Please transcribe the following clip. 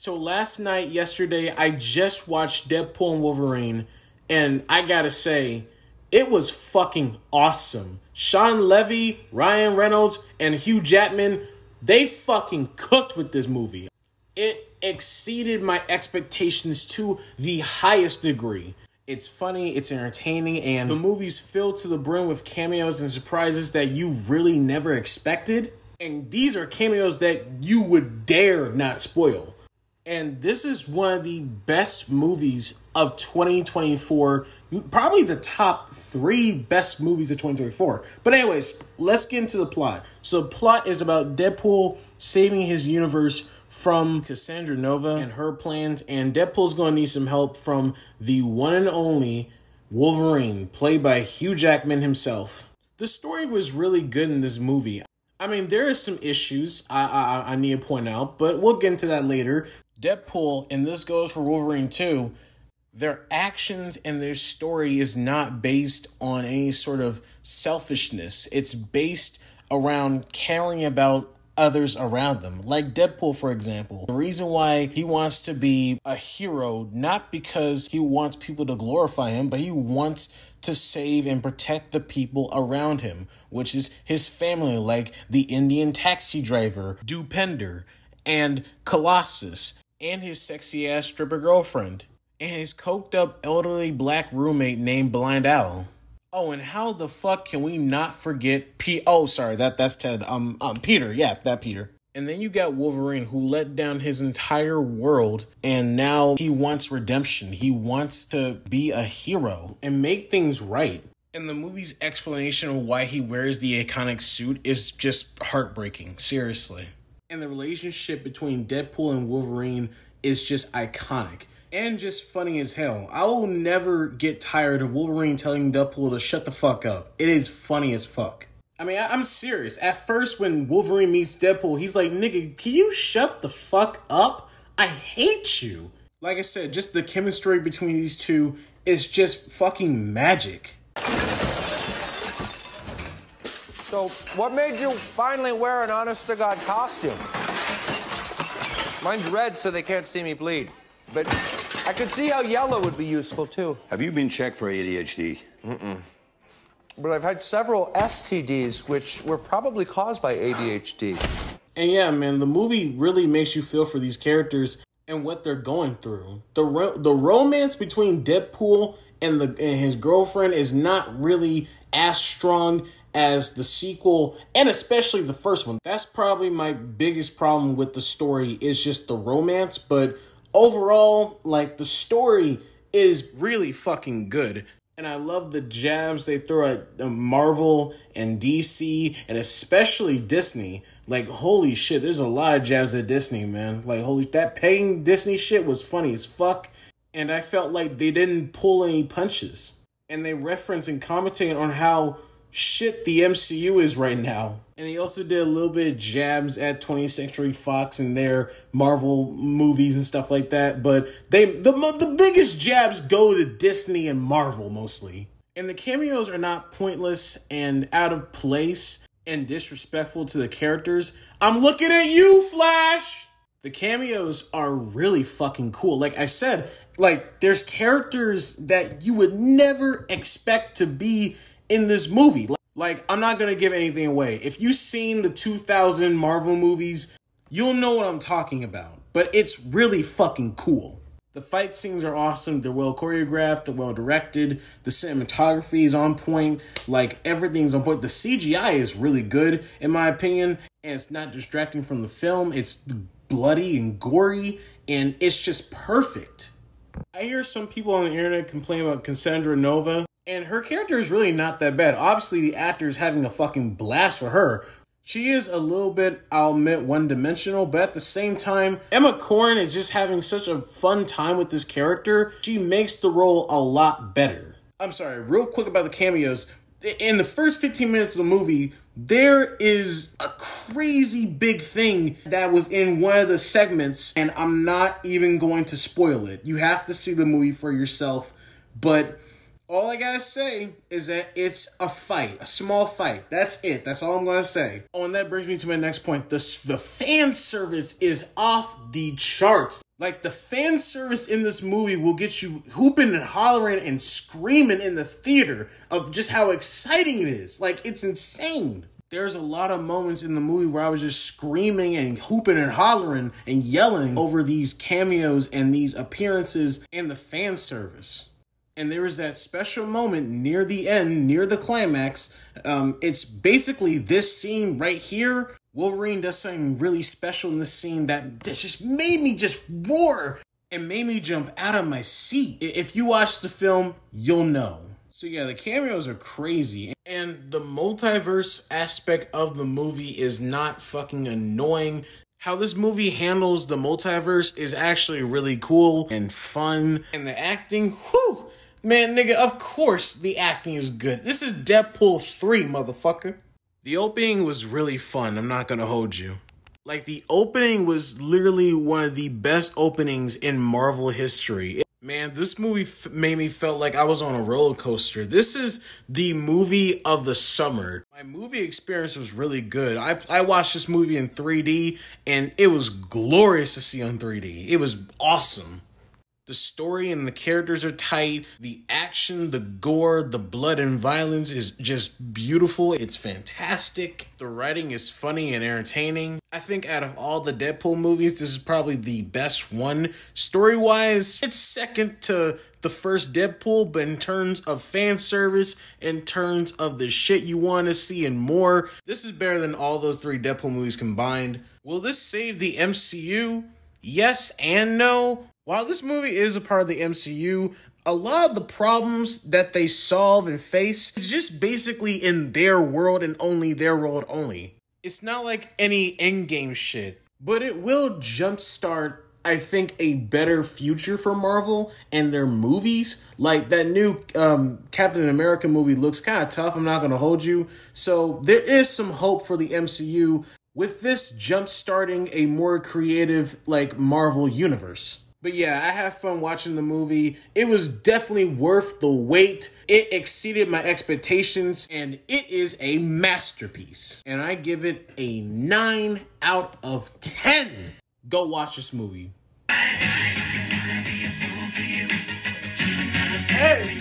So last night, yesterday, I just watched Deadpool and Wolverine, and I gotta say, it was fucking awesome. Shawn Levy, Ryan Reynolds, and Hugh Jackman, they fucking cooked with this movie. It exceeded my expectations to the highest degree. It's funny, it's entertaining, and the movie's filled to the brim with cameos and surprises that you really never expected. And these are cameos that you would dare not spoil. And this is one of the best movies of 2024. Probably the top three best movies of 2024. But, anyways, let's get into the plot. So, plot is about Deadpool saving his universe from Cassandra Nova and her plans. And Deadpool's going to need some help from the one and only Wolverine, played by Hugh Jackman himself. The story was really good in this movie. I mean, there are some issues I, I I need to point out, but we'll get into that later. Deadpool, and this goes for Wolverine too, their actions and their story is not based on any sort of selfishness. It's based around caring about others around them. Like Deadpool, for example. The reason why he wants to be a hero, not because he wants people to glorify him, but he wants to save and protect the people around him, which is his family, like the Indian taxi driver, Dopinder, and Colossus and his sexy ass stripper girlfriend, and his coked up elderly black roommate named Blind Al. Oh, and how the fuck can we not forget P? Oh, sorry, that that's Ted. Um, um, Peter. Yeah, that Peter. And then you got Wolverine, who let down his entire world, and now he wants redemption. He wants to be a hero and make things right. And the movie's explanation of why he wears the iconic suit is just heartbreaking. Seriously and the relationship between Deadpool and Wolverine is just iconic and just funny as hell. I will never get tired of Wolverine telling Deadpool to shut the fuck up. It is funny as fuck. I mean, I- am serious. At first, when Wolverine meets Deadpool, he's like, nigga, can you shut the fuck up? I hate you. Like I said, just the chemistry between these two is just fucking magic. So, what made you finally wear an honest to God costume? Mine's red so they can't see me bleed. But I could see how yellow would be useful too. Have you been checked for ADHD? Mm-mm. But I've had several STDs, which were probably caused by ADHD. And yeah, man, the movie really makes you feel for these characters and what they're going through. The ro- the romance between Deadpool and the and his girlfriend is not really as strong as the sequel and especially the first one. That's probably my biggest problem with the story is just the romance, but overall like the story is really fucking good. And I love the jabs they throw at uh, Marvel and DC and especially Disney. Like holy shit, there's a lot of jabs at Disney, man. Like holy that paying Disney shit was funny as fuck and I felt like they didn't pull any punches. And they reference and commentate on how shit the MCU is right now. And he also did a little bit of jabs at 20th Century Fox and their Marvel movies and stuff like that. But they the the biggest jabs go to Disney and Marvel mostly. And the cameos are not pointless and out of place and disrespectful to the characters. I'm looking at you, Flash. The cameos are really fucking cool. Like I said, like there's characters that you would never expect to be in this movie. Like, I'm not gonna give anything away. If you've seen the 2000 Marvel movies, you'll know what I'm talking about. But it's really fucking cool. The fight scenes are awesome. They're well choreographed. They're well directed. The cinematography is on point. Like everything's on point. The CGI is really good, in my opinion. And it's not distracting from the film. It's bloody and gory, and it's just perfect. I hear some people on the internet complain about Cassandra Nova, and her character is really not that bad. Obviously, the actor is having a fucking blast for her. She is a little bit, I'll admit, one dimensional, but at the same time, Emma Corrin is just having such a fun time with this character. She makes the role a lot better. I'm sorry, real quick about the cameos. In the first 15 minutes of the movie, there is a crazy big thing that was in one of the segments, and I'm not even going to spoil it. You have to see the movie for yourself, but All I gotta say is that it's a fight, a small fight. That's it. That's all I'm gonna say. Oh, and that brings me to my next point. The, the fan service is off the charts. Like the fan service in this movie will get you hooping and hollering and screaming in the theater of just how exciting it is. Like it's insane. There's a lot of moments in the movie where I was just screaming and hooping and hollering and yelling over these cameos and these appearances and the fan service and there was that special moment near the end, near the climax. Um, it's basically this scene right here. Wolverine does something really special in this scene that just made me just roar and made me jump out of my seat. If you watch the film, you'll know. So yeah, the cameos are crazy. And the multiverse aspect of the movie is not fucking annoying. How this movie handles the multiverse is actually really cool and fun. And the acting, whew, Man, nigga, of course the acting is good. This is Deadpool 3, motherfucker. The opening was really fun, I'm not gonna hold you. Like, the opening was literally one of the best openings in Marvel history. Man, this movie made me felt like I was on a roller coaster. This is the movie of the summer. My movie experience was really good. I I watched this movie in 3D and it was glorious to see on 3D. It was awesome. The story and the characters are tight. The action, the gore, the blood and violence is just beautiful. It's fantastic. The writing is funny and entertaining. I think out of all the Deadpool movies, this is probably the best one. Story wise, it's second to the first Deadpool, but in terms of fan service, in terms of the shit you want to see and more, this is better than all those three Deadpool movies combined. Will this save the MCU? Yes and no. While this movie is a part of the MCU, a lot of the problems that they solve and face is just basically in their world and only their world only. It's not like any endgame shit, but it will jumpstart I think a better future for Marvel and their movies. Like that new um, Captain America movie looks kind of tough. I'm not going to hold you. So there is some hope for the MCU with this jump starting a more creative like Marvel universe. But yeah, I have fun watching the movie. It was definitely worth the wait. It exceeded my expectations and it is a masterpiece. And I give it a 9 out of 10. Go watch this movie. Hey.